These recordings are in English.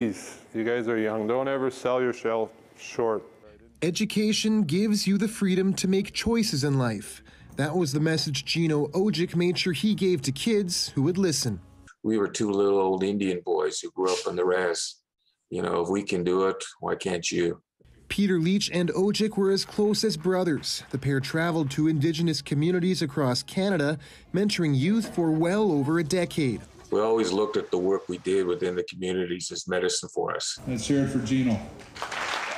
You guys are young. Don't ever sell yourself short. Education gives you the freedom to make choices in life. That was the message Gino Odjick made sure he gave to kids who would listen. We were two little old Indian boys who grew up in the res. You know, if we can do it, why can't you? Peter Leach and Odjick were as close as brothers. The pair traveled to Indigenous communities across Canada, mentoring youth for well over a decade. We always looked at the work we did within the communities as medicine for us. Let's hear it for Gino.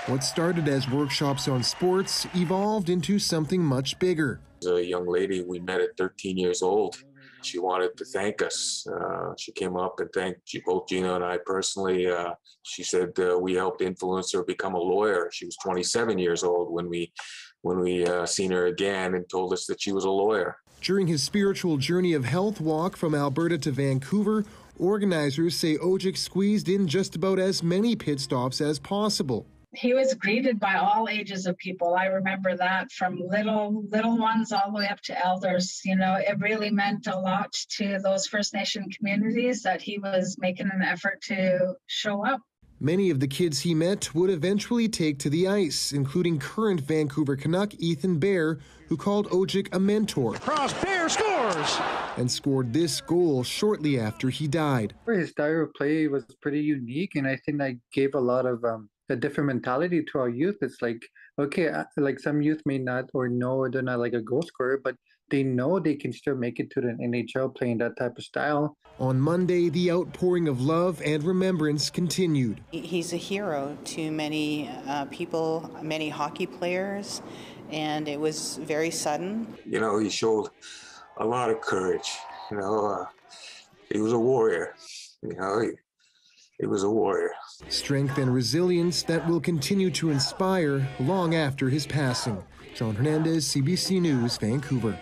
What started as workshops on sports evolved into something much bigger. A young lady we met at 13 years old. She wanted to thank us. Uh, she came up and thanked both Gino and I personally. Uh, she said uh, we helped influence her become a lawyer. She was 27 years old when we when we uh, seen her again and told us that she was a lawyer. During his spiritual journey of health walk from Alberta to Vancouver, organizers say Odjick squeezed in just about as many pit stops as possible he was greeted by all ages of people. I remember that from little little ones all the way up to elders. You know, it really meant a lot to those First Nation communities that he was making an effort to show up. Many of the kids he met would eventually take to the ice, including current Vancouver Canuck Ethan Bear, who called Odjick a mentor. Cross Bear scores! And scored this goal shortly after he died. His style of play was pretty unique, and I think that gave a lot of um, a different mentality to our youth. It's like, okay, uh, like some youth may not or know they're not like a goal scorer, but they know they can still make it to the NHL playing that type of style. On Monday, the outpouring of love and remembrance continued. He's a hero to many uh, people, many hockey players, and it was very sudden. You know, he showed a lot of courage. You know, uh, he was a warrior. You know, he, he was a warrior. Strength and resilience that will continue to inspire long after his passing. John Hernandez, CBC News, Vancouver.